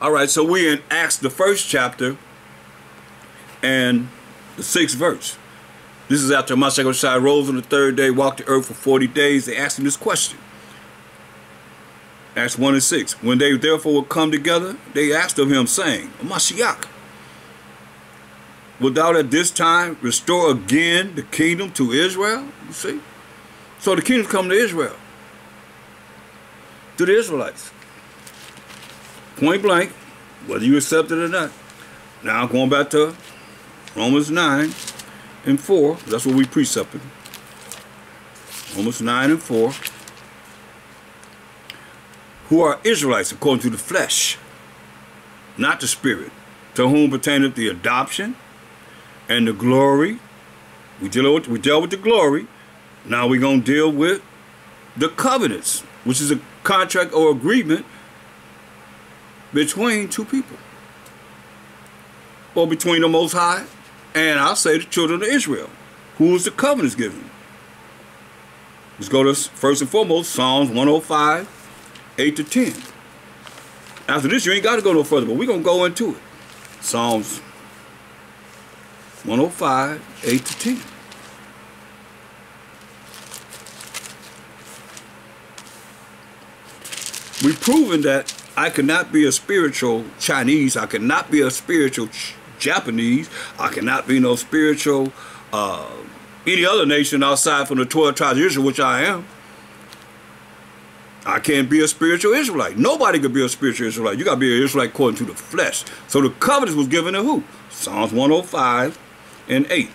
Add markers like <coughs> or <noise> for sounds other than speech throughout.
All right, so we're in Acts, the first chapter, and the sixth verse. This is after Mashiach rose on the third day, walked the earth for 40 days. They asked him this question. Acts 1 and 6. When they therefore would come together, they asked of him, saying, Mashiach, wilt thou at this time restore again the kingdom to Israel? You see? So the kingdom's coming to Israel. To the Israelites. Point blank, whether you accept it or not. Now going back to Romans 9 and 4. That's what we precepted. Romans 9 and 4 who are Israelites according to the flesh, not the spirit, to whom pertaineth the adoption and the glory. We deal with we dealt with the glory. Now we're gonna deal with the covenants, which is a contract or agreement between two people. Or between the Most High and I'll say the children of Israel. Who is the covenants given? Let's go to first and foremost Psalms 105 8 to 10. After this, you ain't got to go no further, but we're going to go into it. Psalms 105, 8 to 10. We've proven that I cannot be a spiritual Chinese. I cannot be a spiritual Japanese. I cannot be no spiritual uh, any other nation outside from the 12 tribes of Israel, which I am. I can't be a spiritual Israelite. Nobody could be a spiritual Israelite. You got to be an Israelite according to the flesh. So the covenant was given to who? Psalms 105 and 8.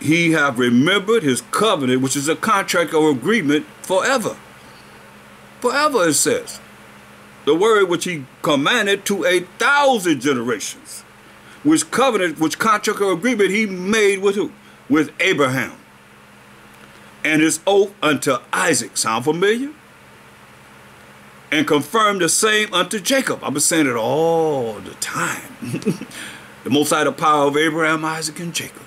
He have remembered his covenant, which is a contract or agreement forever. Forever, it says. The word which he commanded to a thousand generations. Which covenant, which contract or agreement he made with who? With Abraham and his oath unto Isaac. Sound familiar? And confirmed the same unto Jacob. I've been saying it all the time. <laughs> the most high the power of Abraham, Isaac, and Jacob.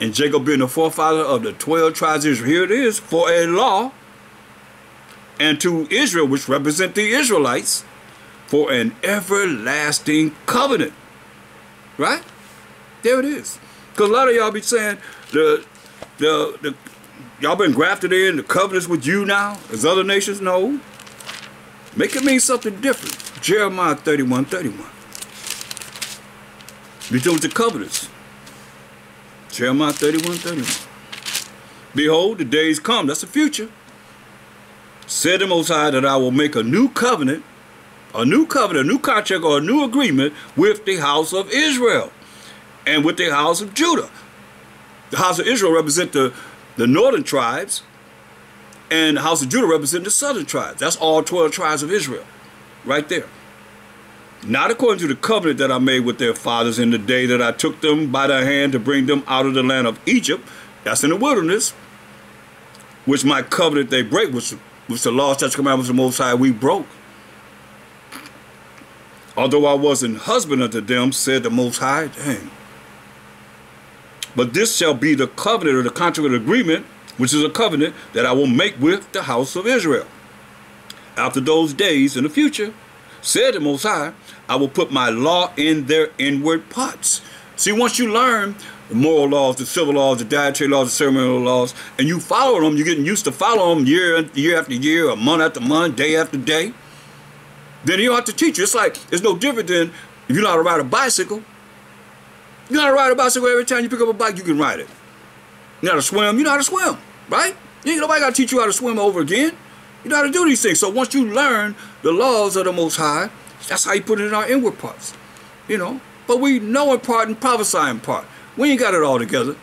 And Jacob being the forefather of the 12 tribes of Israel. Here it is, for a law. And to Israel, which represent the Israelites, for an everlasting covenant. Right? There it is. Because a lot of y'all be saying the the the Y'all been grafted in the covenants with you now, as other nations know. Make it mean something different. Jeremiah 31, 31. Be doing the covenants. Jeremiah 31, 31. Behold, the days come, that's the future. Said the Most High that I will make a new covenant, a new covenant, a new contract, or a new agreement with the house of Israel and with the house of Judah. The house of Israel represent the the northern tribes, and the house of Judah represent the southern tribes. That's all 12 tribes of Israel, right there. Not according to the covenant that I made with their fathers in the day that I took them by the hand to bring them out of the land of Egypt. That's in the wilderness, which my covenant they break, which, which the law, statutes, commandments of the Most High we broke. Although I wasn't husband unto them, said the Most High, dang, but this shall be the covenant or the contract agreement, which is a covenant that I will make with the house of Israel. After those days in the future, said the Most High, I will put my law in their inward parts. See, once you learn the moral laws, the civil laws, the dietary laws, the ceremonial laws, and you follow them, you're getting used to follow them year, year after year, or month after month, day after day, then you don't have to teach you. It's like, it's no different than if you know how to ride a bicycle, you know how to ride a bicycle every time you pick up a bike, you can ride it. You know how to swim, you know how to swim, right? You ain't nobody got to teach you how to swim over again. You know how to do these things. So once you learn the laws of the Most High, that's how you put it in our inward parts. You know? But we know in part and prophesy in part. We ain't got it all together.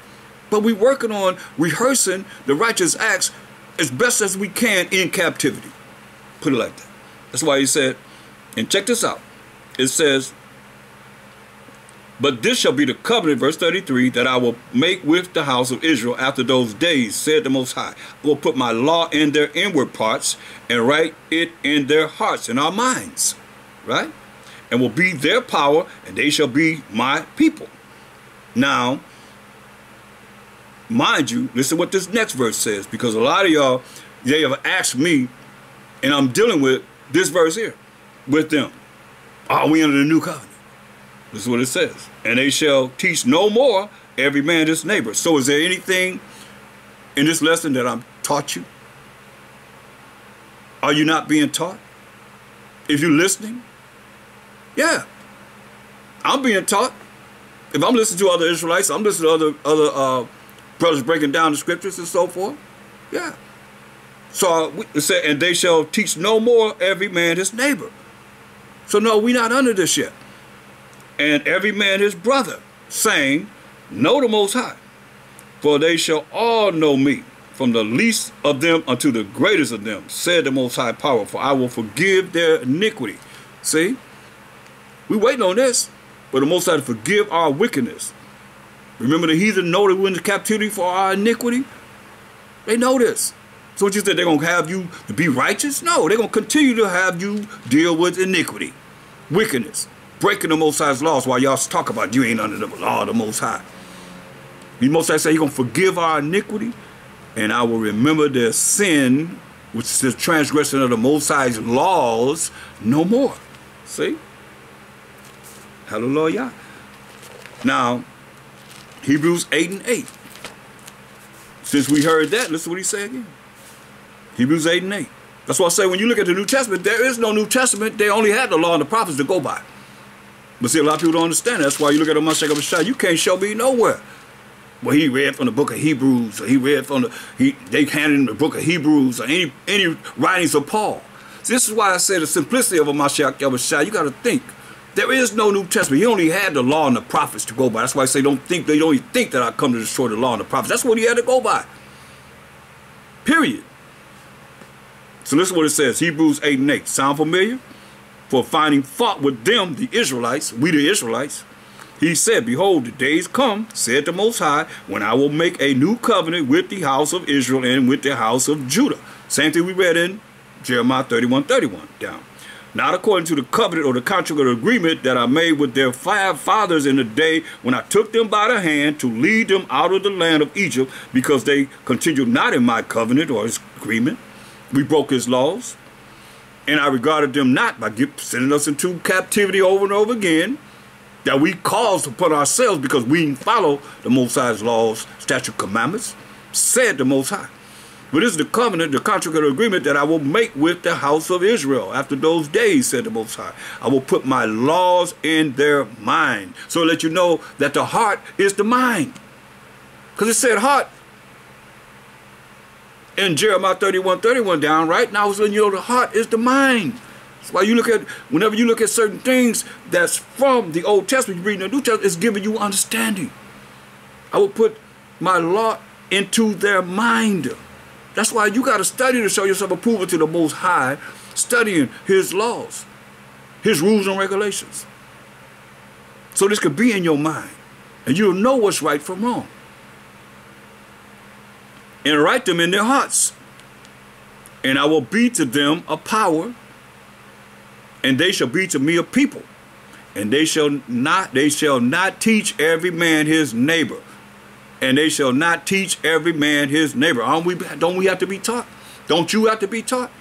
But we working on rehearsing the righteous acts as best as we can in captivity. Put it like that. That's why he said, and check this out. It says, but this shall be the covenant, verse 33, that I will make with the house of Israel after those days, said the Most High. I will put my law in their inward parts and write it in their hearts and our minds, right? And will be their power, and they shall be my people. Now, mind you, listen what this next verse says, because a lot of y'all, they have asked me, and I'm dealing with this verse here with them. Are we under the new covenant? This is what it says. And they shall teach no more every man his neighbor. So is there anything in this lesson that I'm taught you? Are you not being taught? If you're listening, yeah, I'm being taught. If I'm listening to other Israelites, I'm listening to other other uh, brothers breaking down the scriptures and so forth. Yeah. So uh, it said, and they shall teach no more every man his neighbor. So no, we're not under this yet. And every man his brother, saying, Know the Most High, for they shall all know me, from the least of them unto the greatest of them, said the Most High Power, for I will forgive their iniquity. See? We waiting on this, but the Most High to forgive our wickedness. Remember the heathen know that we're in captivity for our iniquity? They know this. So what you said, they're going to have you to be righteous? No, they're going to continue to have you deal with iniquity, wickedness, breaking the Most High's laws while y'all talk about you ain't under the law of the Most High. The Most High say he's going to forgive our iniquity and I will remember their sin, which is the transgression of the Most High's laws, no more. See? Hallelujah. Now, Hebrews 8 and 8. Since we heard that, listen what he said again. Hebrews 8 and 8. That's why I say when you look at the New Testament, there is no New Testament. They only had the law and the prophets to go by. But see, a lot of people don't understand. That's why you look at the Mashiach Yahushua, you can't show me nowhere. Well, he read from the book of Hebrews, or he read from the, he, they handed him the book of Hebrews, or any, any writings of Paul. So this is why I say the simplicity of a Mashiach Yahushua, you got to think. There is no New Testament. He only had the law and the prophets to go by. That's why I say don't think, they don't even think that I come to destroy the law and the prophets. That's what he had to go by. Period. So listen what it says, Hebrews 8 and 8. Sound familiar? For finding fault with them, the Israelites, we the Israelites, he said, Behold, the days come, said the Most High, when I will make a new covenant with the house of Israel and with the house of Judah. Same thing we read in Jeremiah 31, 31 down. Not according to the covenant or the contract or agreement that I made with their five fathers in the day when I took them by the hand to lead them out of the land of Egypt, because they continued not in my covenant or his agreement. We broke his laws. And I regarded them not by sending us into captivity over and over again that we caused upon ourselves because we didn't follow the Most High's laws, statute, commandments, said the Most High. But this is the covenant, the contract agreement that I will make with the house of Israel. After those days, said the Most High, I will put my laws in their mind. So let you know that the heart is the mind. Because it said heart in Jeremiah 31, 31 down, right? Now, so you know the heart is the mind. That's why you look at, whenever you look at certain things that's from the Old Testament, you read the New Testament, it's giving you understanding. I will put my law into their mind. That's why you got to study to show yourself approval to the Most High, studying His laws, His rules and regulations. So this could be in your mind, and you'll know what's right from wrong. And write them in their hearts. And I will be to them a power and they shall be to me a people and they shall not they shall not teach every man his neighbor and they shall not teach every man his neighbor. Aren't we don't we have to be taught? Don't you have to be taught?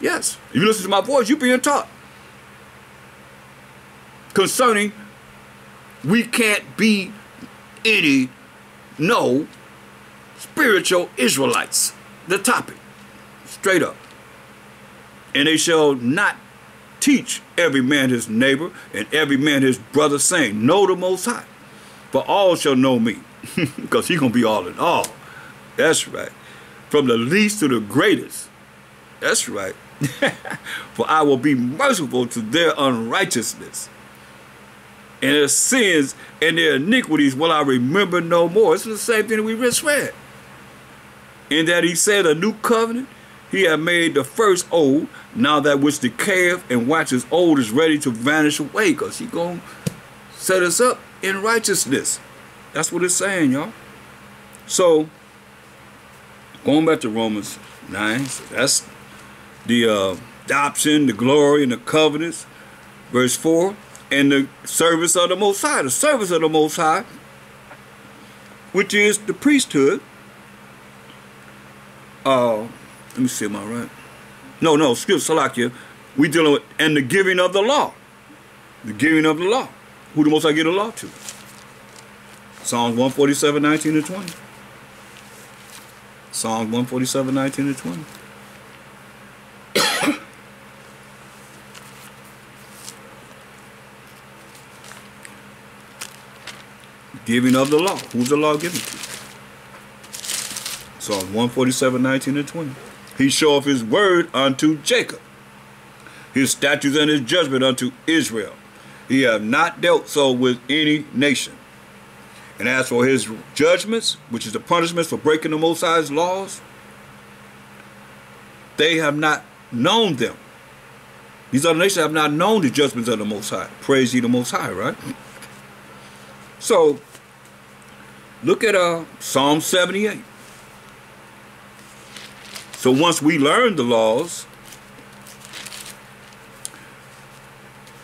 Yes. If you listen to my voice you're being taught. Concerning we can't be any no spiritual israelites. The topic. Straight up. And they shall not teach every man his neighbor and every man his brother, saying, Know the Most High, for all shall know me, <laughs> because he going to be all in all. That's right. From the least to the greatest. That's right. <laughs> for I will be merciful to their unrighteousness. And their sins and their iniquities will I remember no more. It's the same thing that we just read. In that he said a new covenant he had made the first old, now that which decayeth and waxes old is ready to vanish away, because he going to set us up in righteousness. That's what it's saying, y'all. So, going back to Romans 9, so that's the uh, adoption, the glory, and the covenants. Verse 4, and the service of the Most High. The service of the Most High, which is the priesthood, uh, let me see, am I right? No, no, excuse me, Salakia. We dealing with and the giving of the law. The giving of the law. Who the most I give the law to? Psalms 147, 19 and 20. Psalms 147, 19 and 20. <coughs> giving of the law. Who's the law given to? Psalm 147, 19 and 20. He showeth his word unto Jacob, his statutes and his judgment unto Israel. He have not dealt so with any nation. And as for his judgments, which is the punishments for breaking the Most High's laws, they have not known them. These other nations have not known the judgments of the Most High. Praise ye the Most High, right? <clears throat> So, look at uh, Psalm 78. So once we learn the laws,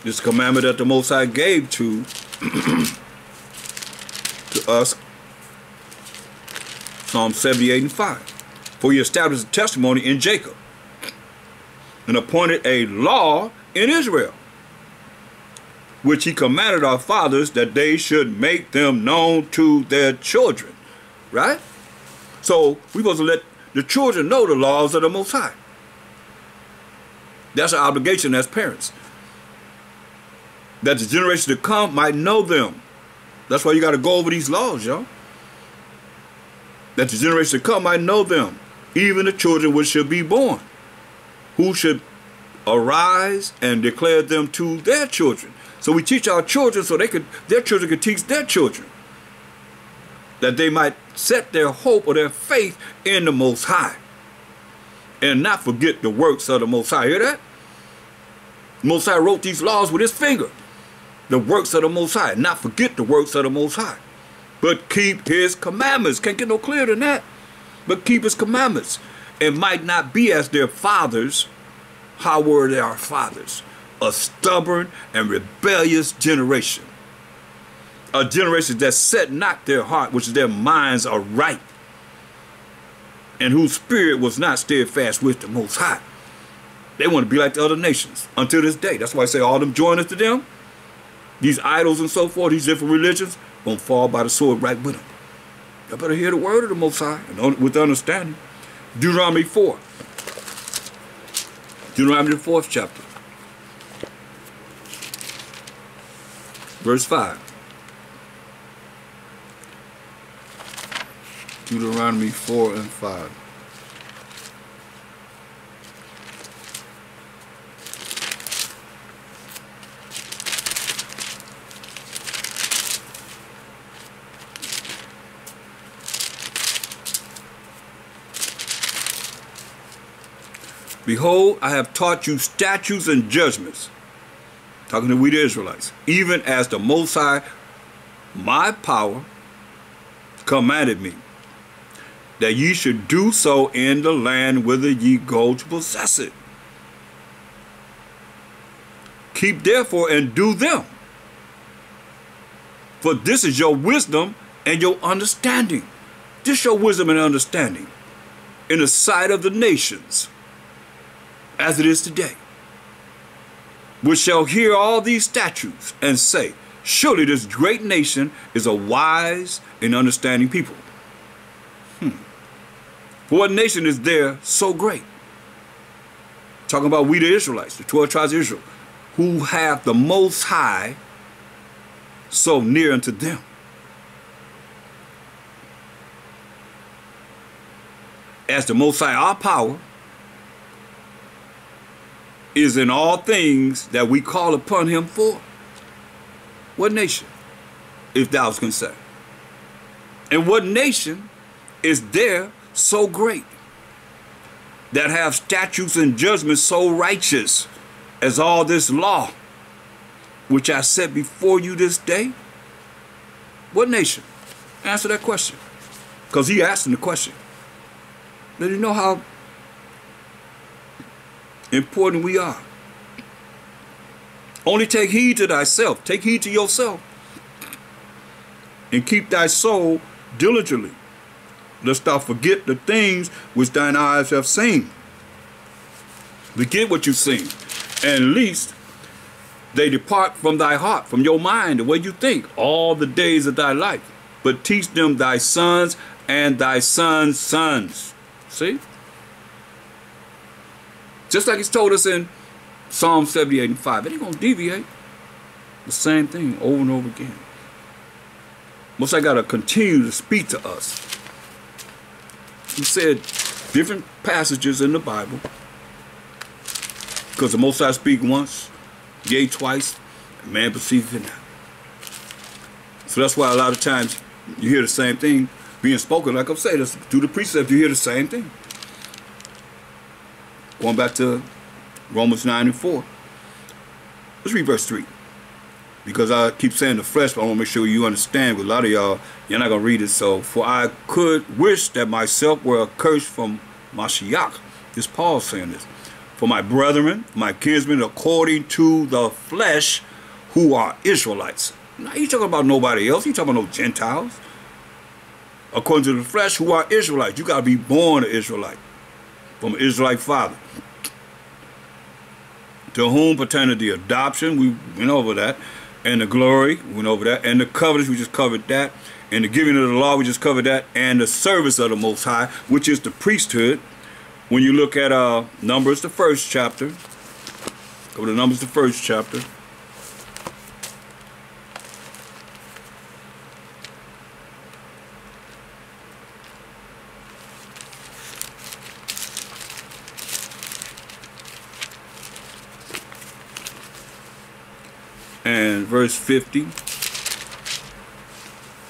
this commandment that the Most High gave to <clears throat> us, Psalm 78 and 5. For he established a testimony in Jacob and appointed a law in Israel, which he commanded our fathers that they should make them known to their children. Right? So we're supposed to let the children know the laws of the Most High. That's our obligation as parents. That the generation to come might know them. That's why you got to go over these laws, y'all. That the generation to come might know them. Even the children which should be born. Who should arise and declare them to their children. So we teach our children so they could their children could teach their children that they might set their hope or their faith in the Most High and not forget the works of the Most High. Hear that? Most High wrote these laws with his finger. The works of the Most High. Not forget the works of the Most High. But keep his commandments. Can't get no clearer than that. But keep his commandments. It might not be as their fathers. How were they our fathers? A stubborn and rebellious generation a generation that set not their heart, which their minds are right, and whose spirit was not steadfast with the Most High. They want to be like the other nations until this day. That's why I say all them join us to them. These idols and so forth, these different religions, gonna fall by the sword right with them. You better hear the word of the Most High and with understanding. Deuteronomy 4. Deuteronomy the fourth chapter. Verse 5. Deuteronomy 4 and 5. Behold, I have taught you statutes and judgments, talking to we the Israelites, even as the Most High, my power, commanded me that ye should do so in the land whither ye go to possess it. Keep therefore and do them. For this is your wisdom and your understanding. This your wisdom and understanding in the sight of the nations, as it is today, which shall hear all these statutes and say, Surely this great nation is a wise and understanding people. Hmm. For what nation is there so great? Talking about we the Israelites, the 12 tribes of Israel, who have the most high so near unto them. As the most high, our power is in all things that we call upon him for. What nation, if thou was concerned? And what nation is there so great, that have statutes and judgments so righteous as all this law, which I set before you this day? What nation? Answer that question. Because he asked him the question. Let you know how important we are. Only take heed to thyself. Take heed to yourself. And keep thy soul diligently Lest thou forget the things which thine eyes have seen. Forget what you've seen. and least they depart from thy heart, from your mind, the way you think, all the days of thy life. But teach them thy sons and thy sons' sons. See? Just like he's told us in Psalm 78 and 5. It ain't going to deviate. The same thing over and over again. Most I got to continue to speak to us. He said different passages in the Bible. Because the Most I speak once, yea twice, man perceives it not. So that's why a lot of times you hear the same thing being spoken. Like I'm saying, through the precept, you hear the same thing. Going back to Romans 9 and 4. Let's read verse 3. Because I keep saying the flesh, but I want to make sure you understand. With a lot of y'all, you're not going to read it. So, for I could wish that myself were accursed from Mashiach. This Paul saying this. For my brethren, my kinsmen, according to the flesh, who are Israelites. Now, you talking about nobody else. You talking about no Gentiles. According to the flesh, who are Israelites. You got to be born an Israelite from Israelite father. To whom pertained the adoption, we went over that, and the glory, we went over that, and the covenants, we just covered that, and the giving of the law, we just covered that, and the service of the Most High, which is the priesthood. When you look at uh, Numbers, the first chapter, go to Numbers, the first chapter, and verse 50.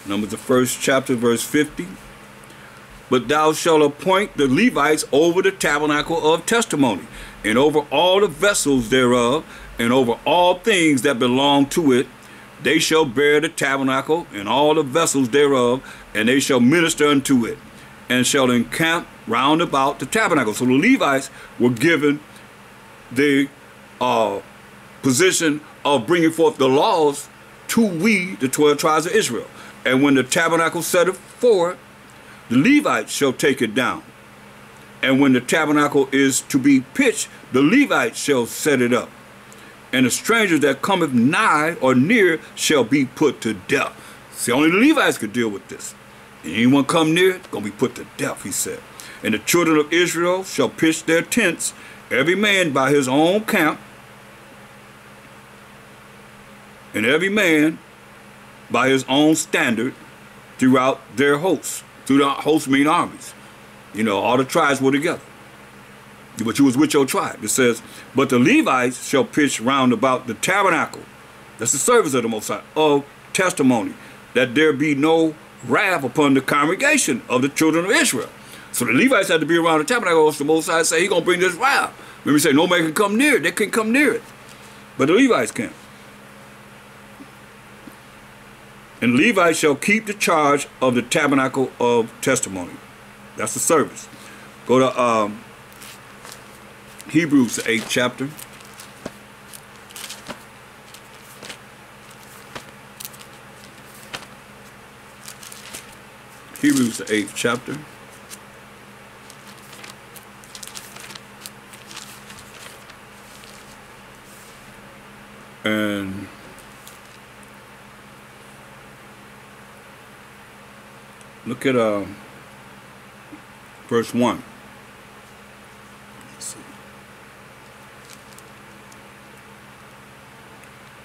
Numbers the first chapter, verse 50. But thou shalt appoint the Levites over the tabernacle of testimony, and over all the vessels thereof, and over all things that belong to it. They shall bear the tabernacle and all the vessels thereof, and they shall minister unto it, and shall encamp round about the tabernacle. So the Levites were given the uh, position of bringing forth the laws to we, the 12 tribes of Israel. And when the tabernacle setteth forward, the Levites shall take it down. And when the tabernacle is to be pitched, the Levites shall set it up. And the stranger that cometh nigh or near shall be put to death. See, only the Levites could deal with this. Anyone come near it, gonna be put to death, he said. And the children of Israel shall pitch their tents, every man by his own camp, and every man by his own standard throughout their hosts. Throughout hosts mean armies. You know, all the tribes were together. But you was with your tribe. It says, But the Levites shall pitch round about the tabernacle. That's the service of the Most High, of testimony, that there be no wrath upon the congregation of the children of Israel. So the Levites had to be around the tabernacle, So the Most High say he gonna bring this wrath. Remember, he say no man can come near it. They can come near it. But the Levites can. And Levi shall keep the charge of the tabernacle of testimony. That's the service. Go to um, Hebrews, the 8th chapter. Hebrews, the 8th chapter. And Look at uh, verse 1.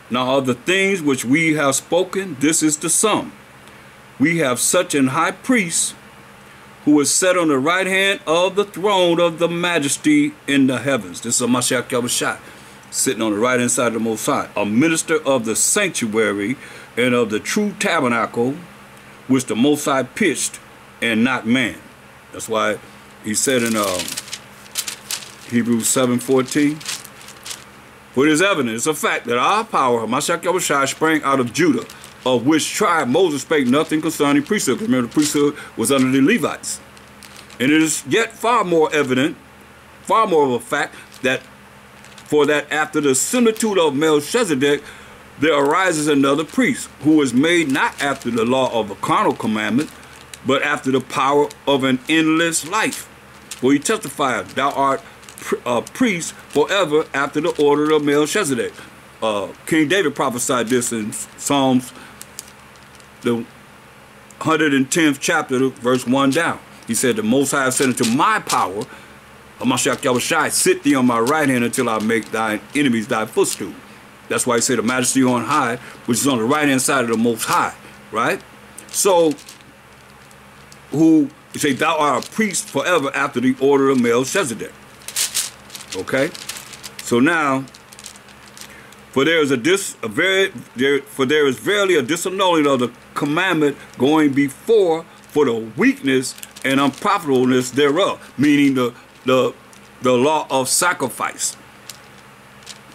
Now of the things which we have spoken, this is the sum. We have such an high priest who is set on the right hand of the throne of the majesty in the heavens. This is a Mashiach Yahushua sitting on the right hand side of the Most High, a minister of the sanctuary and of the true tabernacle which the Most High pitched and not man. That's why he said in uh, Hebrews 7.14, For it is evident, it's a fact, that our power, Mashiach Yahushua, sprang out of Judah, of which tribe Moses spake nothing concerning priesthood. Remember, the priesthood was under the Levites. And it is yet far more evident, far more of a fact, that for that after the similitude of Melchizedek, there arises another priest who is made not after the law of a carnal commandment, but after the power of an endless life. For he testified, Thou art a priest forever after the order of Melchizedek. Uh, King David prophesied this in Psalms, the 110th chapter, verse 1 down. He said, The Most High said unto my power, a Mashiach Yahushua, sit thee on my right hand until I make thine enemies thy footstool. That's why he said the majesty on high, which is on the right hand side of the most high, right? So, who you say, Thou art a priest forever after the order of Melchizedek. Okay? So now, for there is a dis a very there for there is verily a disannulling of the commandment going before for the weakness and unprofitableness thereof, meaning the the the law of sacrifice.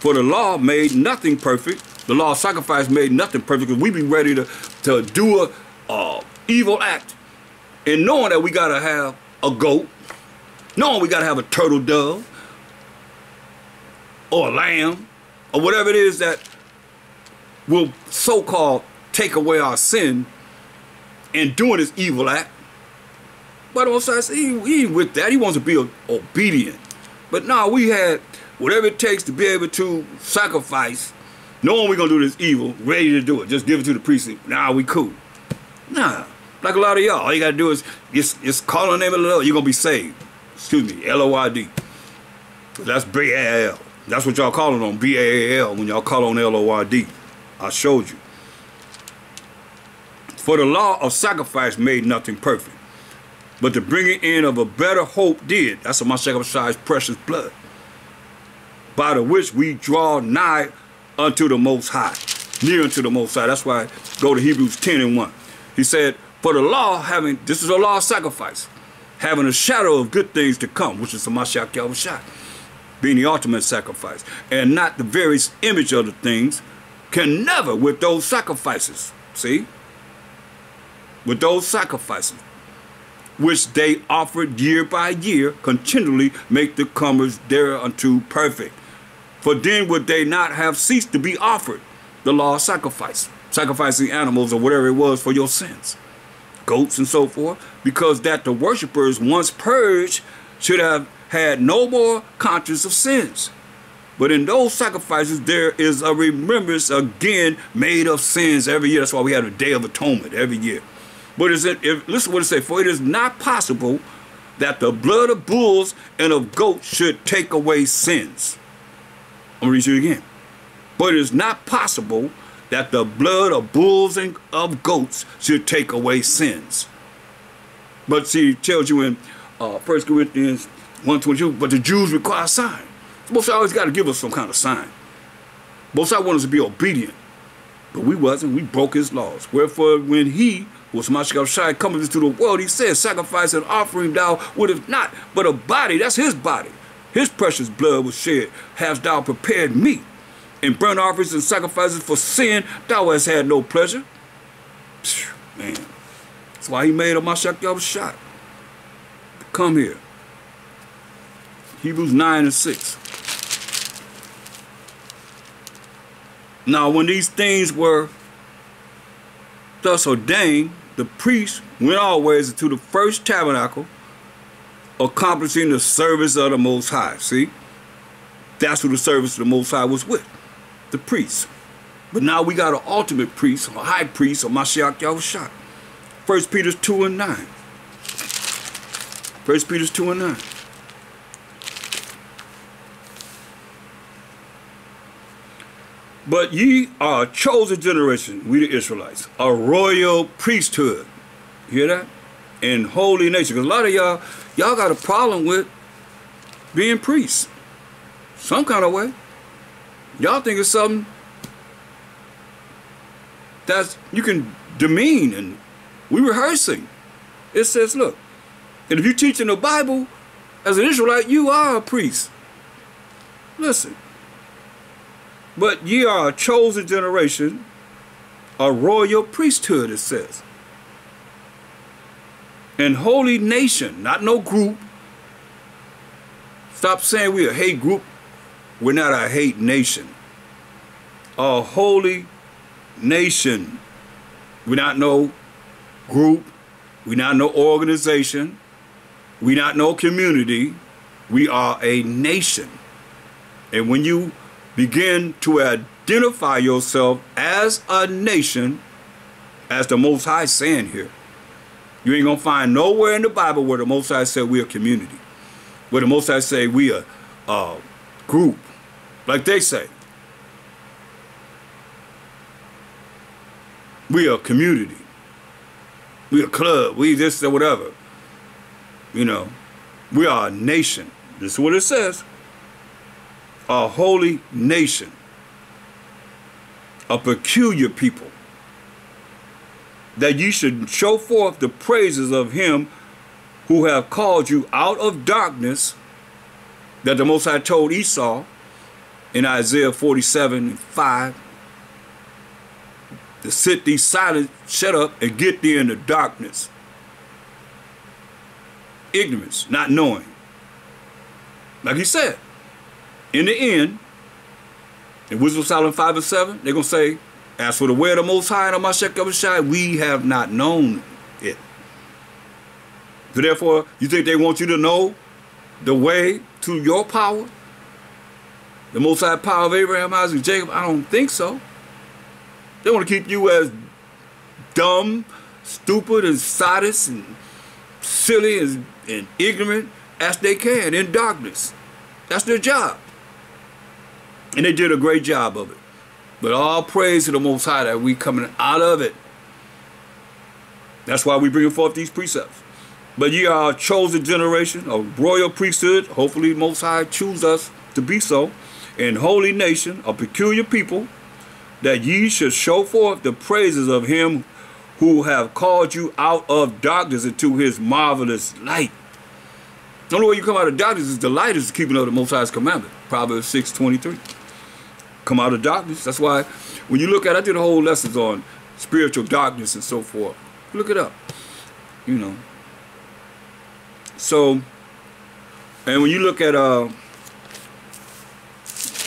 For the law made nothing perfect. The law of sacrifice made nothing perfect because we be ready to, to do a evil act. And knowing that we got to have a goat, knowing we got to have a turtle dove, or a lamb, or whatever it is that will so-called take away our sin and doing this evil act. But on side, he, he with that. He wants to be obedient. But now we had whatever it takes to be able to sacrifice, knowing we're going to do this evil, ready to do it. Just give it to the priest. Nah, we cool. Nah. Like a lot of y'all, all you got to do is just, just call on the name of the Lord. You're going to be saved. Excuse me, L-O-I-D. That's B-A-L. That's what y'all calling on, B-A-A-L, when y'all call on L-O-R-D. I showed you. For the law of sacrifice made nothing perfect, but the bringing in of a better hope did. That's what my sacrifice precious blood, by the which we draw nigh unto the Most High, near unto the Most High. That's why I go to Hebrews 10 and 1. He said, for the law having, this is a law of sacrifice, having a shadow of good things to come, which is the Mashiach Yahushua being the ultimate sacrifice, and not the very image of the things, can never, with those sacrifices, see, with those sacrifices, which they offered year by year, continually make the comers thereunto perfect. For then would they not have ceased to be offered the law of sacrifice, sacrificing animals or whatever it was for your sins, goats and so forth, because that the worshippers once purged should have had no more conscience of sins. But in those sacrifices, there is a remembrance again made of sins every year. That's why we have a Day of Atonement every year. But is it, if, listen what it says, for it is not possible that the blood of bulls and of goats should take away sins. I'm going to read you again. But it is not possible that the blood of bulls and of goats should take away sins. But see, it tells you in uh, 1 Corinthians 122, but the Jews require a sign. Most always got to give us some kind of sign. Most want us to be obedient. But we wasn't. We broke his laws. Wherefore, when he was Mashiach Shai coming into the world, he said, Sacrifice and offering thou would have not, but a body, that's his body. His precious blood was shed. Hast thou prepared me? In burnt offerings and sacrifices for sin, thou hast had no pleasure. Man, that's why he made a Mashiach shot. Come here. Hebrews 9 and 6. Now, when these things were thus ordained, the priest went always into the first tabernacle, accomplishing the service of the Most High. See? That's who the service of the Most High was with, the priest. But now we got an ultimate priest, a high priest, of Mashiach Yahushua. 1 Peter 2 and 9. 1 Peter 2 and 9. But ye are a chosen generation, we the Israelites, a royal priesthood. hear that? And holy nation. Because a lot of y'all, y'all got a problem with being priests. Some kind of way. Y'all think it's something that's you can demean and we rehearsing. It says, look, and if you teach in the Bible, as an Israelite, you are a priest. Listen, but ye are a chosen generation, a royal priesthood, it says. And holy nation, not no group. Stop saying we're a hate group. We're not a hate nation. A holy nation. We're not no group. We're not no organization. We're not no community. We are a nation. And when you begin to identify yourself as a nation, as the Most High saying here, you ain't gonna find nowhere in the Bible where the Most High said we are community. Where the Most High say we are a group, like they say. We are community. We a club. We this or whatever. You know, we are a nation. This is what it says. A holy nation. A peculiar people. That ye should show forth the praises of him who have called you out of darkness, that the Most High told Esau in Isaiah 47 and 5 to sit thee silent, shut up, and get thee into darkness. Ignorance, not knowing. Like he said, in the end, in Wisdom Solomon 5 and 7, they're going to say, As for the way of the Most High and of my Shekabashai, we have not known it. So therefore, you think they want you to know the way to your power? The Most High power of Abraham, Isaac, Jacob? I don't think so. They want to keep you as dumb, stupid, and sadists, and silly, and, and ignorant as they can in darkness. That's their job. And they did a great job of it. But all praise to the Most High that we coming out of it. That's why we bring forth these precepts. But ye are a chosen generation, a royal priesthood. Hopefully Most High choose us to be so. And holy nation, a peculiar people, that ye should show forth the praises of him who have called you out of darkness into his marvelous light. The only way you come out of darkness is the light is keeping of the Most High's commandment. Proverbs 6, 23. Come out of darkness. That's why when you look at, I did a whole lessons on spiritual darkness and so forth. Look it up. You know. So, and when you look at uh,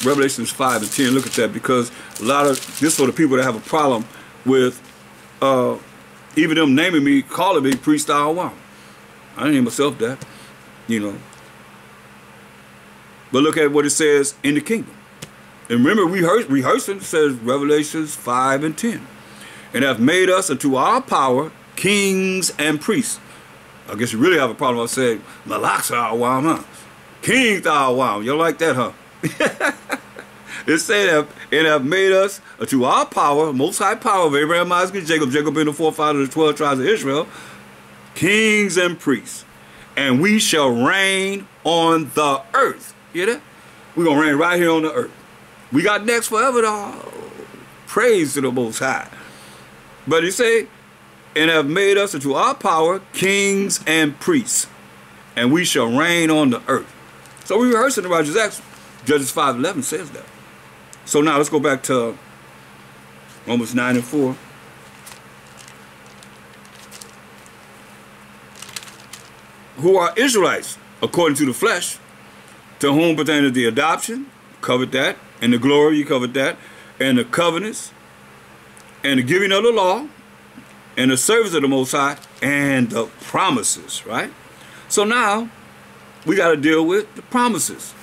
Revelations 5 and 10, look at that because a lot of this sort of people that have a problem with uh, even them naming me, calling me priest wow. I didn't name myself that, you know. But look at what it says in the kingdom. And remember, we rehearse, rehearsing says Revelations 5 and 10. And have made us unto our power kings and priests. I guess you really have a problem. I say Malak's our wow, huh? King our wow. You like that, huh? <laughs> it said and have made us to our power, most high power of Abraham, Isaac, and Jacob, Jacob being the forefather of the 12 tribes of Israel, kings and priests. And we shall reign on the earth. Hear that? We're going to reign right here on the earth. We got next forever, dog. Praise to the Most High. But he say, and have made us into our power kings and priests, and we shall reign on the earth. So we rehearsing the righteous acts. Judges 5.11 says that. So now let's go back to Romans 9 and 4. Who are Israelites according to the flesh, to whom pertaineth the adoption, covered that, and the glory, you covered that, and the covenants, and the giving of the law, and the service of the Most High, and the promises, right? So now, we got to deal with the promises.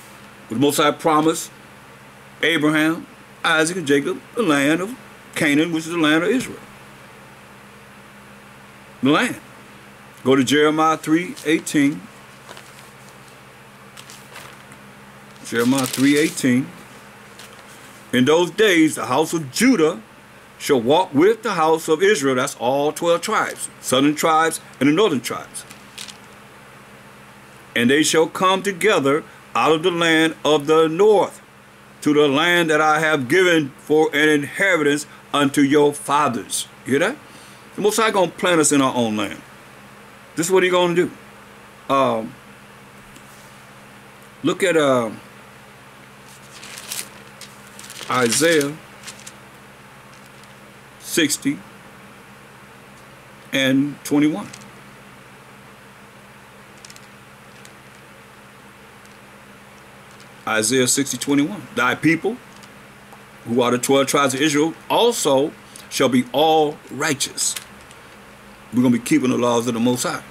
The Most High promised Abraham, Isaac, and Jacob the land of Canaan, which is the land of Israel. The land. Go to Jeremiah 3, 18. Jeremiah 3, 18. In those days, the house of Judah shall walk with the house of Israel. That's all 12 tribes, southern tribes and the northern tribes. And they shall come together out of the land of the north to the land that I have given for an inheritance unto your fathers. You hear that? The Most High going to plant us in our own land. This is what he going to do. Um, look at uh, Isaiah 60 and 21. Isaiah 60, 21. Thy people, who are the 12 tribes of Israel, also shall be all righteous. We're going to be keeping the laws of the Most High.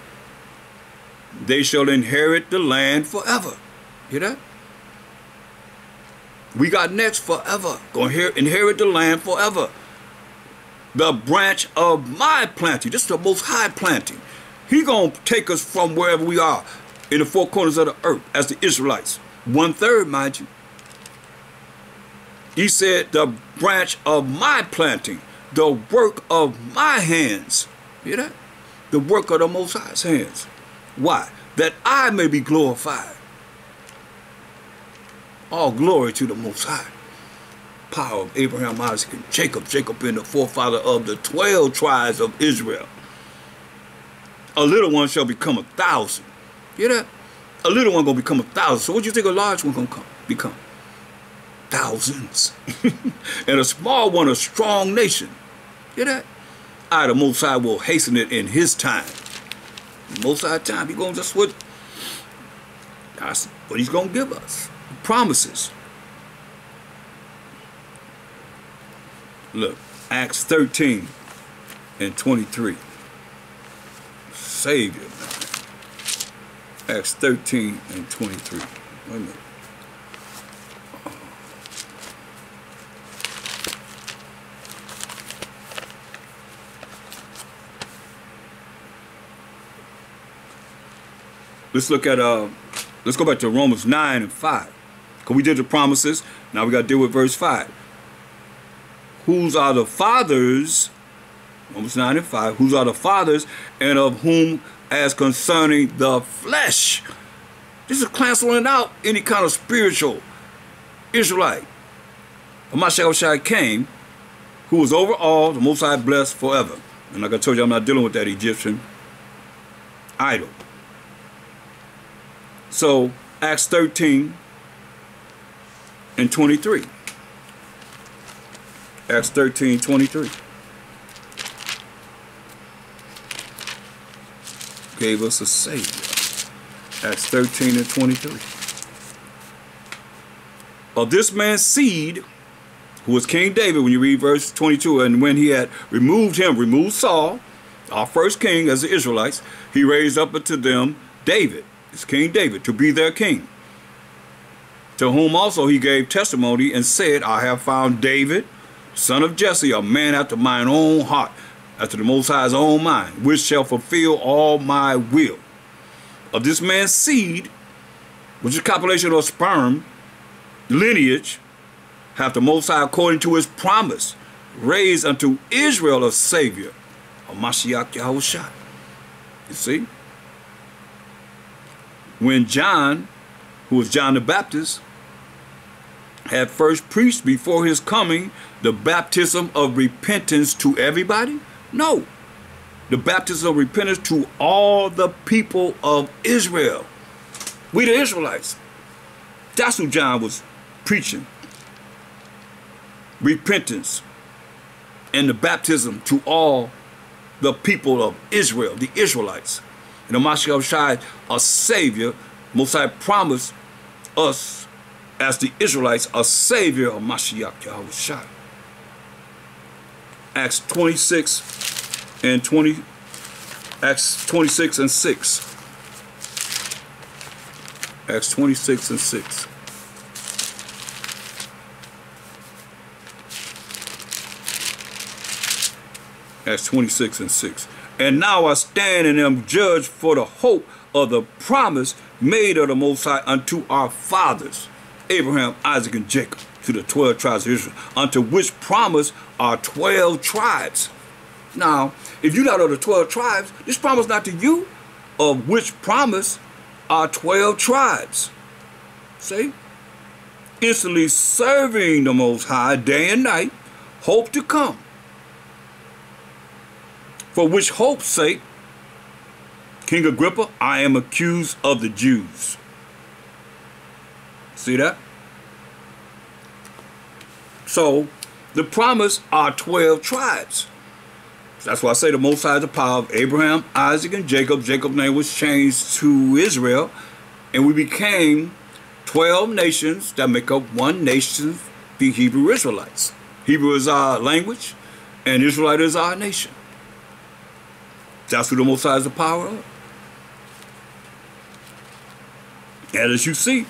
They shall inherit the land forever. Hear that? We got next forever. Going to inherit the land forever. The branch of my planting. This is the most high planting. He going to take us from wherever we are in the four corners of the earth as the Israelites. One third, mind you. He said, the branch of my planting, the work of my hands. You hear that? The work of the Most High's hands. Why? That I may be glorified. All glory to the Most High. Power of Abraham, Isaac, and Jacob. Jacob being the forefather of the 12 tribes of Israel. A little one shall become a thousand. Hear that? A little one gonna become a thousand. So what do you think a large one gonna come, become? Thousands. <laughs> and a small one, a strong nation. Hear that? I, the Most High, will hasten it in His time. Most High time, He gonna just what that's what He's gonna give us. Promises. Look, Acts 13 and 23. Savior. Acts 13 and 23. Wait a minute. Let's look at uh let's go back to Romans 9 and 5. Because we did the promises. Now we got to deal with verse 5. Whose are the fathers, Romans 9 and 5, whose are the fathers, and of whom as concerning the flesh. This is canceling out any kind of spiritual Israelite. Mashiach Shai came, who was over all, the Most High blessed forever. And like I told you, I'm not dealing with that Egyptian idol. So, Acts 13 and 23. Acts 13, 23. Gave us a Savior. Acts 13 and 23. Of this man's seed, who was King David, when you read verse 22, and when he had removed him, removed Saul, our first king as the Israelites, he raised up unto them David, is King David, to be their king. To whom also he gave testimony and said, I have found David, son of Jesse, a man after mine own heart, after the Most High's own mind, which shall fulfill all my will. Of this man's seed, which is copulation of sperm, lineage, hath the Most High, according to his promise, raised unto Israel a Savior, a Mashiach Yahushua. You see? when John, who was John the Baptist, had first preached before his coming the baptism of repentance to everybody? No. The baptism of repentance to all the people of Israel. We the Israelites. That's who John was preaching. Repentance and the baptism to all the people of Israel, the Israelites and the Mashiach of Shai, a savior, Most High promised us as the Israelites a savior of Mashiach Yahweh Shai. Acts 26 and 20, Acts 26 and 6. Acts 26 and 6. Acts 26 and 6. And now I stand and am judged for the hope of the promise made of the Most High unto our fathers, Abraham, Isaac, and Jacob, to the 12 tribes of Israel, unto which promise are 12 tribes. Now, if you're not of the 12 tribes, this promise not to you, of which promise are 12 tribes. See? Instantly serving the Most High day and night, hope to come for which hope's sake, King Agrippa, I am accused of the Jews. See that? So, the promise are 12 tribes. That's why I say the Most High is the power of Abraham, Isaac, and Jacob. Jacob's name was changed to Israel, and we became 12 nations that make up one nation, the Hebrew Israelites. Hebrew is our language, and Israelite is our nation. That's who the Most High is the power of. And as you see,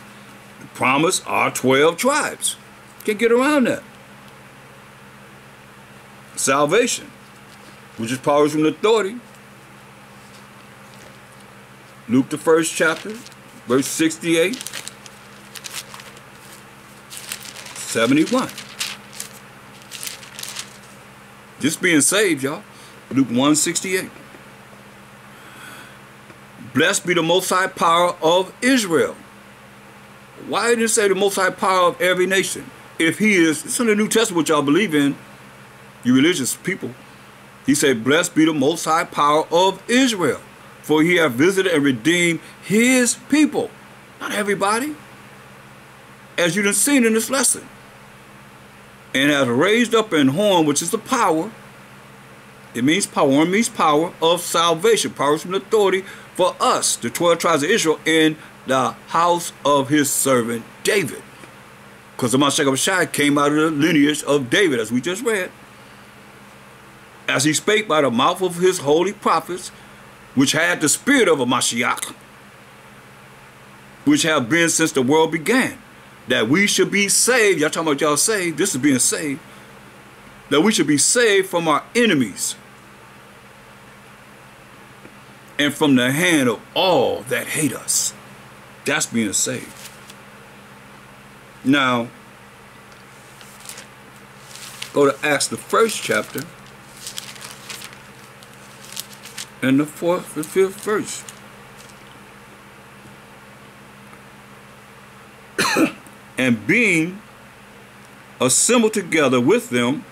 promise our 12 tribes. Can't get around that. Salvation, which is powers from authority. Luke the first chapter, verse 68, 71. Just being saved, y'all. Luke 168. Blessed be the most high power of Israel. Why didn't it say the most high power of every nation? If he is, it's in the New Testament which y'all believe in, you religious people. He said, Blessed be the most high power of Israel. For he hath visited and redeemed his people. Not everybody. As you have seen in this lesson. And has raised up an horn, which is the power. It means power. It means power of salvation. Power from authority for us, the 12 tribes of Israel, in the house of his servant David. Because the Mashiach Shai came out of the lineage of David, as we just read. As he spake by the mouth of his holy prophets, which had the spirit of a Mashiach, which have been since the world began, that we should be saved. Y'all talking about y'all saved. This is being saved. That we should be saved from our enemies and from the hand of all that hate us. That's being saved. Now, go to Acts the first chapter and the fourth and fifth verse. <coughs> and being assembled together with them,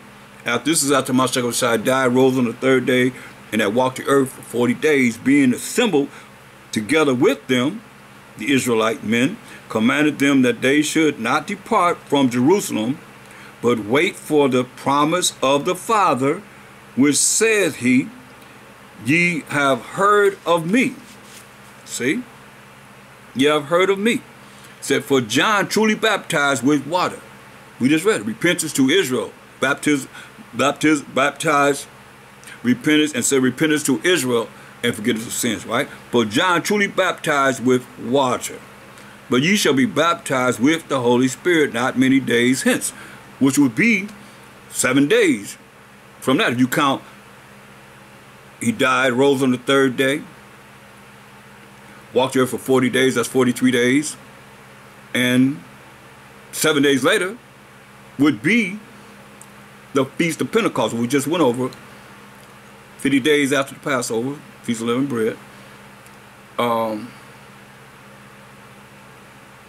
after this is after my Mashiach died, rose on the third day, and had walked the earth for 40 days, being assembled together with them, the Israelite men, commanded them that they should not depart from Jerusalem, but wait for the promise of the Father, which saith he, Ye have heard of me. See? Ye have heard of me. Said, For John truly baptized with water. We just read it. Repentance to Israel. Baptism, baptism, baptized repentance and say repentance to Israel and forgiveness of sins, right? But John truly baptized with water. But ye shall be baptized with the Holy Spirit not many days hence, which would be seven days from that. If you count, he died, rose on the third day, walked here for 40 days, that's 43 days, and seven days later would be the Feast of Pentecost, we just went over 50 days after the Passover, Feast of Unleavened Bread, um,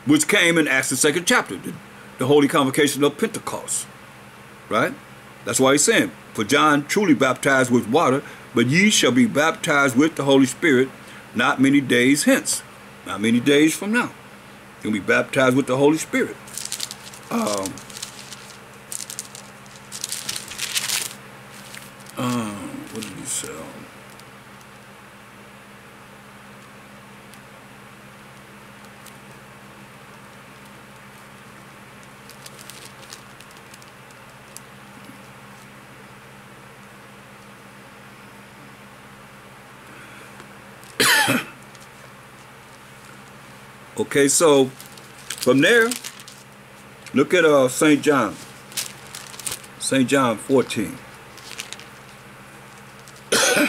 which came in Acts the second chapter, the, the Holy Convocation of Pentecost, right? That's why he's saying, for John truly baptized with water, but ye shall be baptized with the Holy Spirit not many days hence, not many days from now. You'll be baptized with the Holy Spirit. Um, um, what did he sell? <coughs> okay, so from there, look at uh, St. John. St. John 14. <coughs>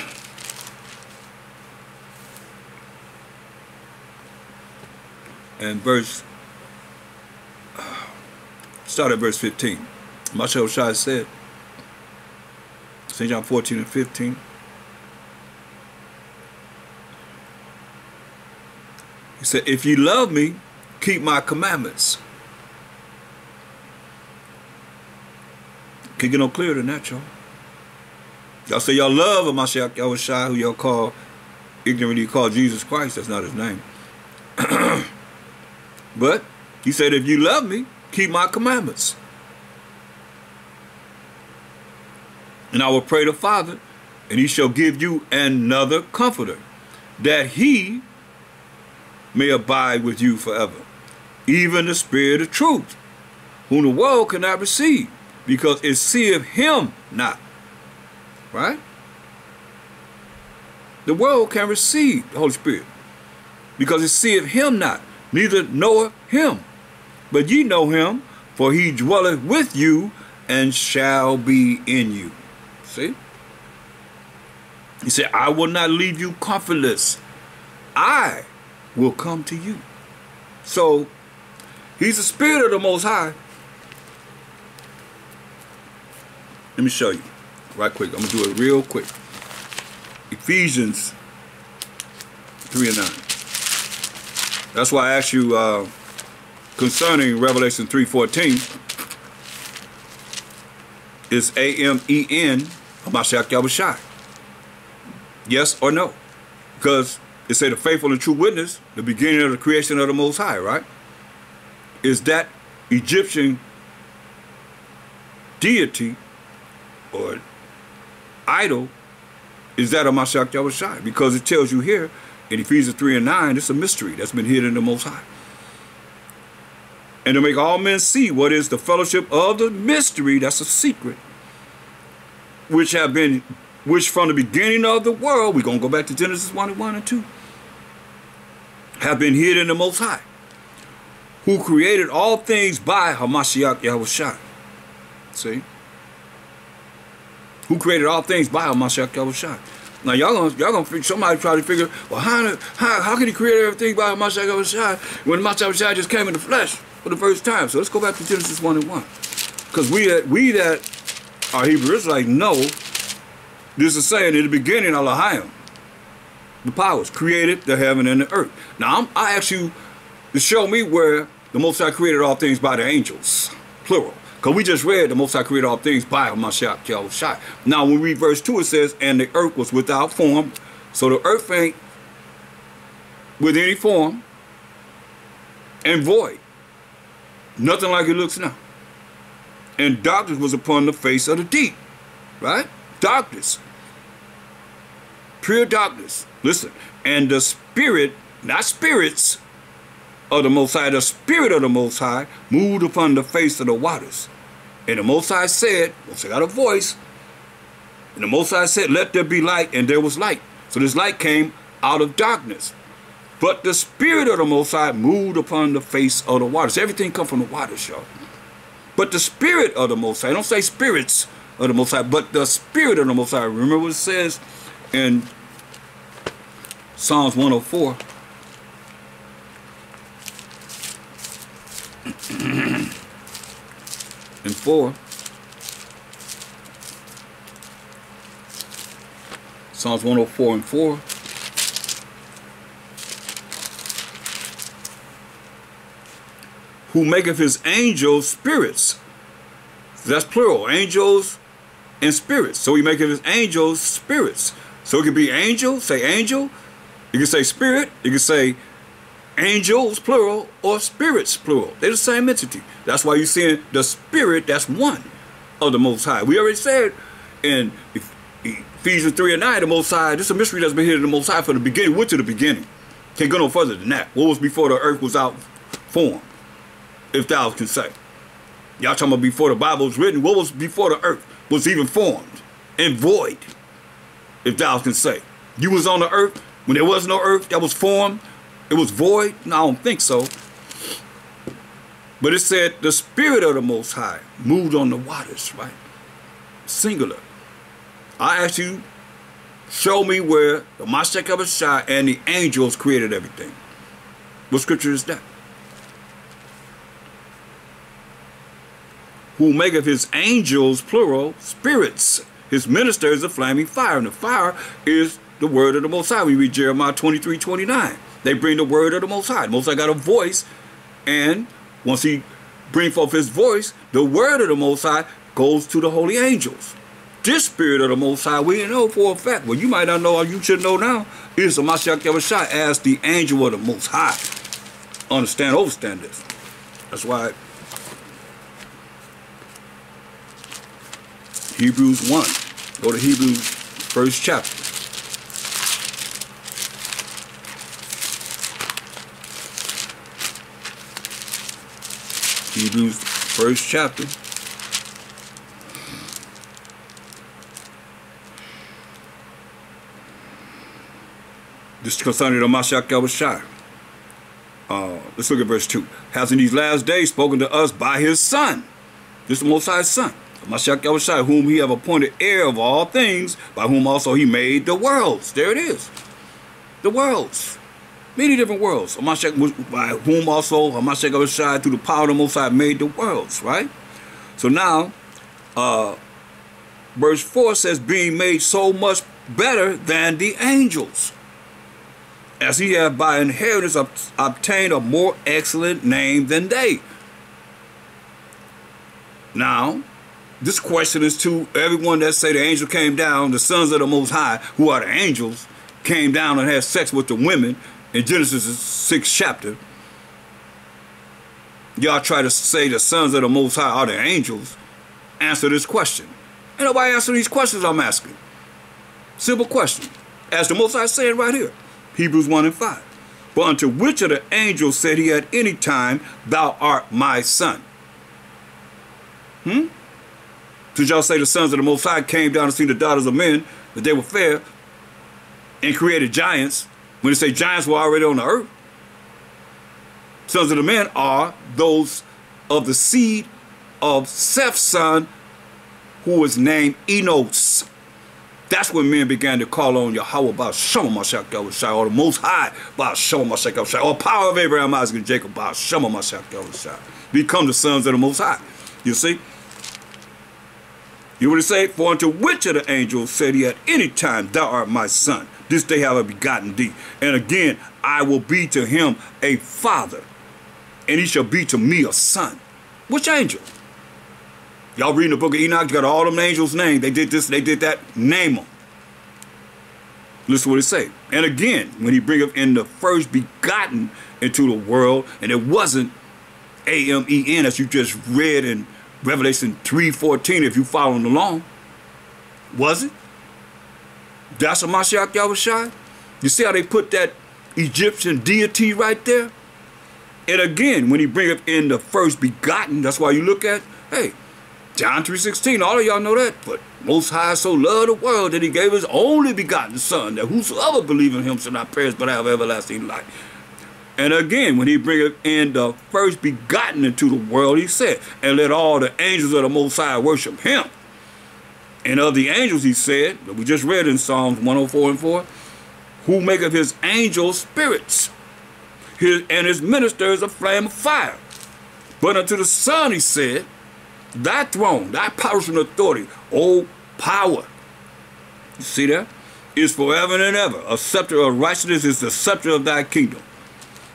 and verse, <sighs> start at verse 15. Mashiach Shai said, St. John 14 and 15, He said, if you love me, keep my commandments. Can't get no clearer than that, y'all. Y'all say y'all love a Mashiach Yahushua, who y'all call, ignorantly call Jesus Christ. That's not his name. <clears throat> But he said, if you love me, keep my commandments. And I will pray the Father, and he shall give you another comforter, that he may abide with you forever. Even the Spirit of truth, whom the world cannot receive, because it seeth him not. Right? The world can receive the Holy Spirit, because it seeth him not neither knoweth him. but ye know him, for he dwelleth with you and shall be in you. See? He said, I will not leave you comfortless. I will come to you. So, he's the spirit of the Most High. Let me show you right quick. I'm going to do it real quick. Ephesians 3 and 9. That's why I asked you uh, concerning Revelation 3.14. Is A-M-E-N Hamashiach Yahushai? Yes or no? Because it say the faithful and true witness, the beginning of the creation of the Most High, right? Is that Egyptian deity or idol, is that a Mashiach Yahushai? Because it tells you here in Ephesians 3 and 9, it's a mystery that's been hidden in the Most High. And to make all men see what is the fellowship of the mystery, that's a secret, which have been, which from the beginning of the world, we're going to go back to Genesis 1 and 1 and 2, have been hid in the Most High, who created all things by Hamashiach Yahushua. See? Who created all things by Hamashiach Yahushua. Now y'all gonna y'all gonna somebody try to figure well how how how can he create everything by Mashiach Yahushua when Mashiach Yahushua just came in the flesh for the first time? So let's go back to Genesis one and one, because we that we that are Hebrew Israelites know this is saying in the beginning Elohim, the powers created the heaven and the earth. Now I'm, I ask you to show me where the Most High created all things by the angels, plural. Because we just read the Most High created all things by Mashiach Yahushua. Now when we read verse 2 it says, and the earth was without form. So the earth ain't with any form and void. Nothing like it looks now. And darkness was upon the face of the deep. Right? Darkness. Pure darkness. Listen. And the spirit, not spirits, of the Most High, the Spirit of the Most High, moved upon the face of the waters. And the Most High said, once I got a voice, and the Most High said, Let there be light, and there was light. So this light came out of darkness. But the Spirit of the Most High moved upon the face of the waters. Everything come from the waters, y'all. But the Spirit of the Most High, don't say spirits of the Most High, but the Spirit of the Most High. Remember what it says in Psalms 104? <clears throat> and 4. Psalms 104 and 4. Who maketh his angels spirits. That's plural. Angels and spirits. So he maketh his angels spirits. So it could be angel, say angel. You can say spirit. You can say angels, plural, or spirits, plural. They're the same entity. That's why you're seeing the spirit that's one of the Most High. We already said in Ephesians 3 and 9, the Most High, this is a mystery that's been hidden in the Most High from the beginning. Went to the beginning. Can't go no further than that. What was before the earth was out formed? If thou can say. Y'all talking about before the Bible was written, what was before the earth was even formed and void? If thou can say. You was on the earth when there was no earth that was formed it was void? No, I don't think so. But it said the Spirit of the Most High moved on the waters, right? Singular. I ask you, show me where the Mashiach Abishai and the angels created everything. What scripture is that? Who maketh his angels, plural, spirits. His ministers a flaming fire. And the fire is the word of the Most High. We read Jeremiah 23, 29. They bring the word of the Most High. Most High got a voice, and once he bring forth his voice, the word of the Most High goes to the holy angels. This spirit of the Most High, we know for a fact. Well, you might not know, or you should know now, is the Mashiach Yahushua as the angel of the Most High. Understand, understand this. That's why Hebrews 1. Go to Hebrews first chapter. Hebrews first chapter. This concerning the Mashiach Yahushua. Uh, Let's look at verse 2. Has in these last days spoken to us by his Son. This is the Most High's Son. Mashiach Yahushua, whom he have appointed heir of all things, by whom also he made the worlds. There it is. The worlds. Many different worlds. Mashiach, by whom also through the power of the Most High, made the worlds, right? So now, uh, verse 4 says, being made so much better than the angels as he have by inheritance obtained a more excellent name than they. Now, this question is to everyone that say the angel came down, the sons of the Most High, who are the angels, came down and had sex with the women in Genesis 6 chapter. Y'all try to say the sons of the Most High are the angels. Answer this question. Ain't nobody answer these questions I'm asking. Simple question. As the Most High said right here. Hebrews 1 and 5. But unto which of the angels said he at any time, Thou art my son? Hmm? Did y'all say the sons of the Most High came down to see the daughters of men, that they were fair, and created giants, when they say giants were already on the earth? Sons of the men are those of the seed of Seth's son, who was named Enos. That's when men began to call on Yahweh by Shema Mashiach Yahushua, or the Most High by Shema Mashiach Yahushua, or power of Abraham, Isaac, and Jacob by Shema Mashiach Yahushua. Become the sons of the Most High. You see? You would say, For unto which of the angels said he at any time, Thou art my son, this day have I begotten thee. And again, I will be to him a father, and he shall be to me a son. Which angel? Y'all reading the book of Enoch, you got all them angels' names. They did this, they did that. Name them. Listen to what it say. And again, when he bringeth in the first begotten into the world, and it wasn't A-M-E-N as you just read in Revelation 3.14 if you following along. Was it? That's a Mashiach Yahushua? You see how they put that Egyptian deity right there? And again, when he bringeth in the first begotten, that's why you look at, hey, John 3.16, all of y'all know that. But Most High so loved the world that he gave his only begotten Son, that whosoever believe in him shall not perish but have everlasting life. And again, when he bringeth in the first begotten into the world, he said, and let all the angels of the Most High worship him. And of the angels, he said, that we just read in Psalms 104 and 4, who maketh his angels spirits, his, and his ministers a flame of fire. But unto the Son, he said, Thy throne, thy powers and authority, O power. You see that? Is forever and ever. A scepter of righteousness is the scepter of thy kingdom.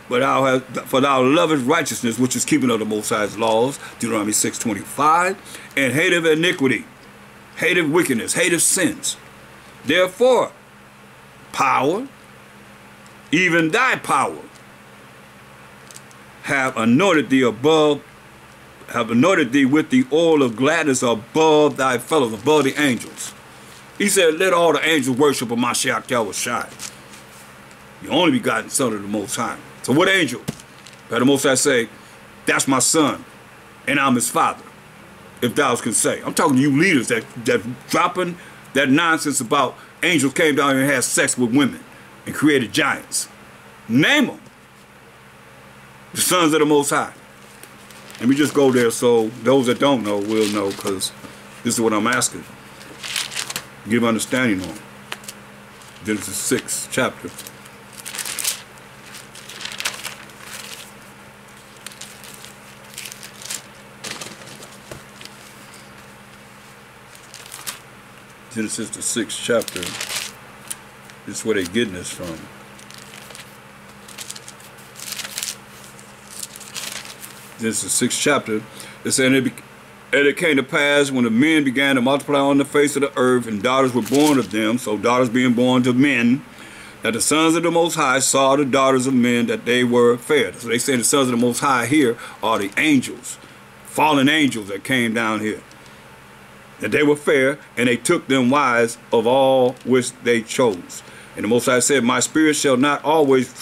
But thou hast, for thou lovest righteousness, which is keeping of the Most High's laws, Deuteronomy 6.25, and hateth iniquity, hateth wickedness, hateth sins. Therefore, power, even thy power, have anointed thee above have anointed thee with the oil of gladness above thy fellows, above the angels. He said, let all the angels worship of Mashiach Yahushua. The only begotten son of the Most High. So what angel? But the Most High say, that's my son, and I'm his father, if thou can say. I'm talking to you leaders that, that dropping that nonsense about angels came down here and had sex with women and created giants. Name them. The sons of the Most High. Let me just go there so those that don't know will know because this is what I'm asking. Give understanding on. Genesis 6 chapter. Genesis the sixth chapter. This is where they're getting this from. This is the sixth chapter. It said, and it, and it came to pass when the men began to multiply on the face of the earth, and daughters were born of them, so daughters being born to men, that the sons of the Most High saw the daughters of men that they were fair. So they say the sons of the Most High here are the angels, fallen angels that came down here. That they were fair, and they took them wives of all which they chose. And the Most High said, My spirit shall not always